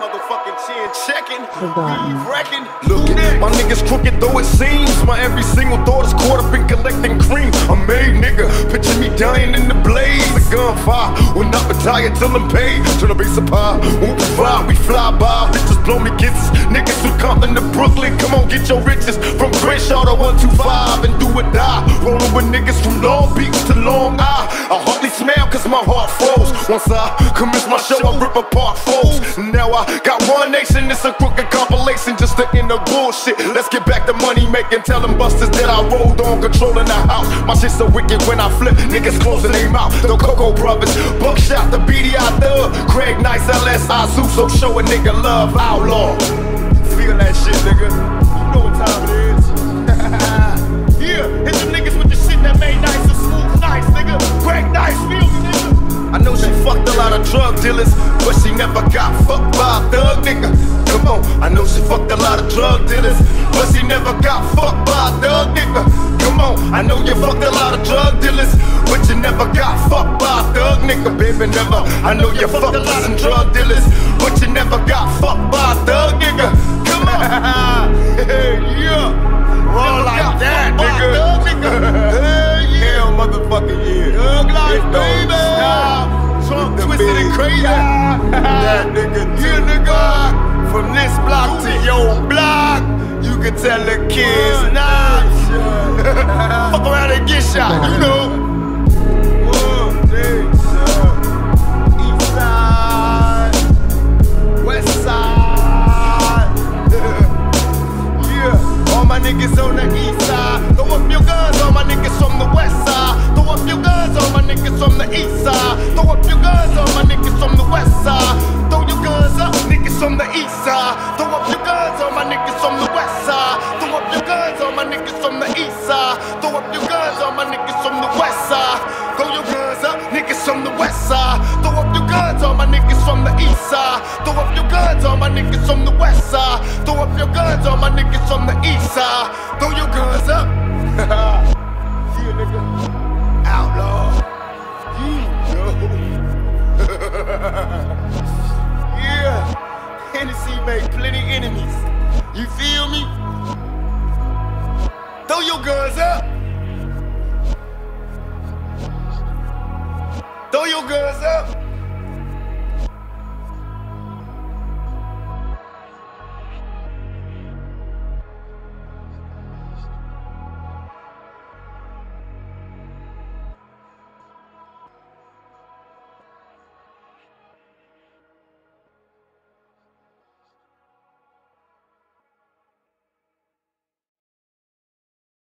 motherfucking chin checking. Look, my niggas crooked though it seems. My every single thought is caught up in collecting cream. I'm made, nigga. Picture me dying in the blaze. The gunfire. Will not retire till I'm paid. Turn a base of pie. Won't fly, we fly by. Blow me kisses. Niggas who Compton to Brooklyn. Come on, get your riches. From Crenshaw to 125 and do or die. Rolling with niggas from Long Beach to Long Island. I hardly smell cause my heart froze. Once I commence my show, I rip apart Now I got one nation, it's a crooked compilation just to end the bullshit. Let's get back to money making, tell them busters that I rolled on, controlling the house. My shit so wicked when I flip, niggas closing their mouth. The Coco Brothers, Buckshot, the BDI Thug, Greg Nice, LSI, so show a nigga love, outlaw. Dealers, but she never got fucked by a thug nigga. Come on, I know she fucked a lot of drug dealers, but she never got fucked by a thug nigga. Come on, I know you fucked a lot of drug dealers, but you never got fucked by a thug nigga, baby. Never. I know you fucked a lot of drug dealers, but you never got fucked by a thug nigga. Tell the kids nah. Fuck around and get shot, you know. East side, West side. yeah, all my niggas on the east side. Throw up your guns, all my niggas from the west side. Throw up your guns, all my niggas from the east side. Throw up your guns, all niggas from the east side. Throw up your guns, all my niggas from the west side. Throw your guns up, niggas from the west side. Throw up your guns, all my niggas from the east side. Throw up your guns, all my niggas from the west side. Throw up your guns, all my niggas from the east side. Throw your guns up. yeah, nigga. Outlaw. You yeah. Hennessy made plenty enemies. You feel me? Throw your guns up. Throw your guns up.